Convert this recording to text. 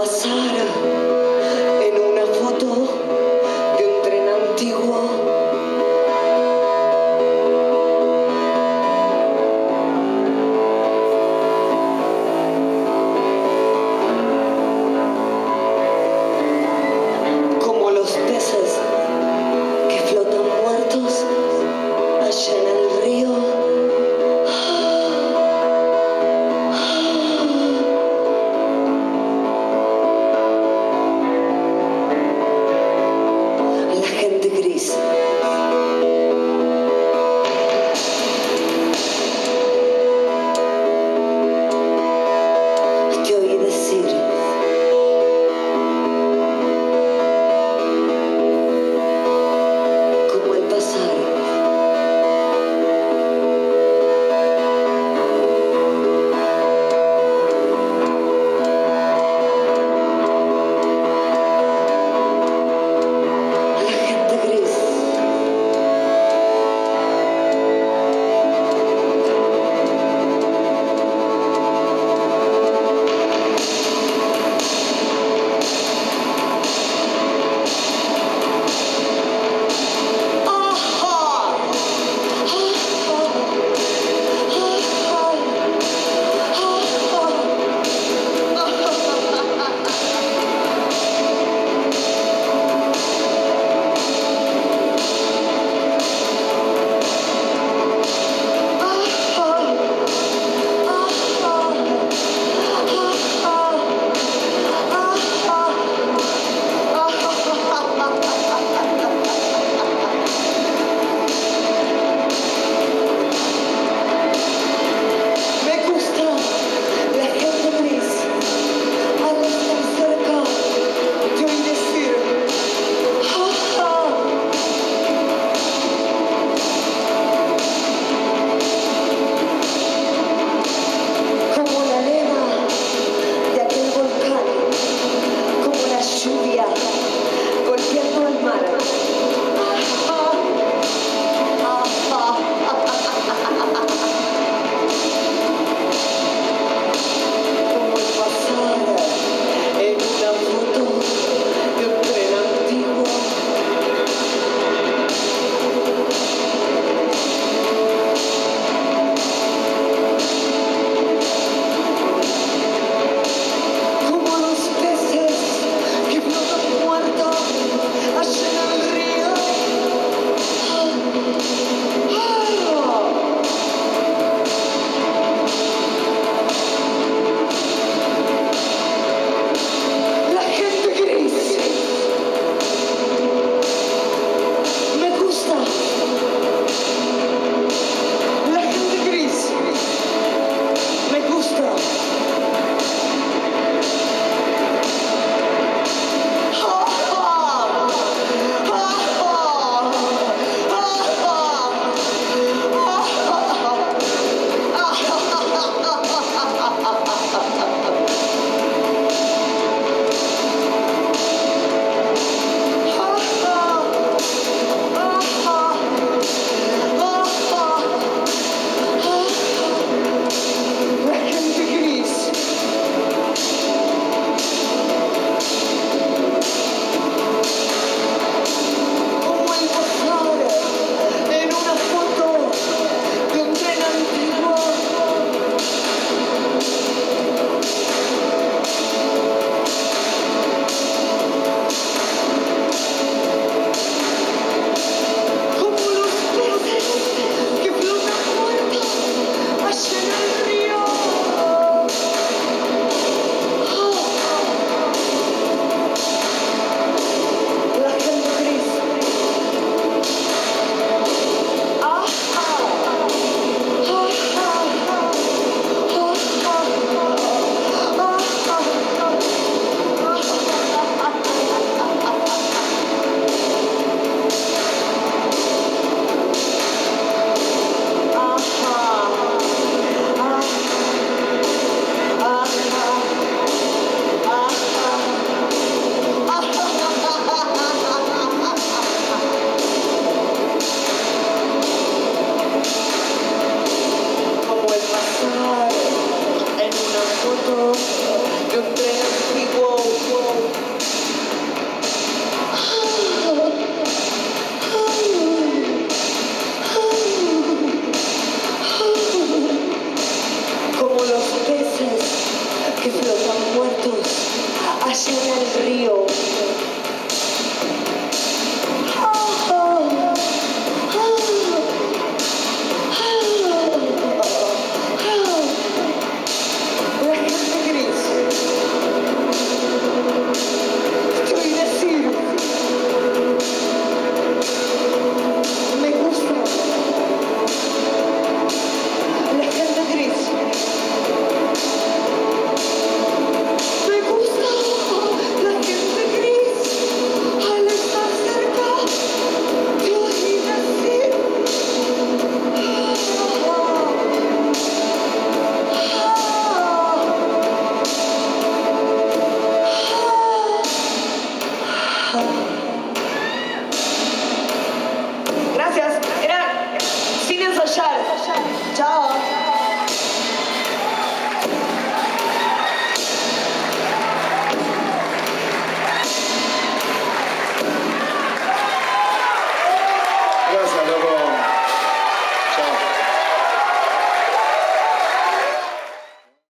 Uma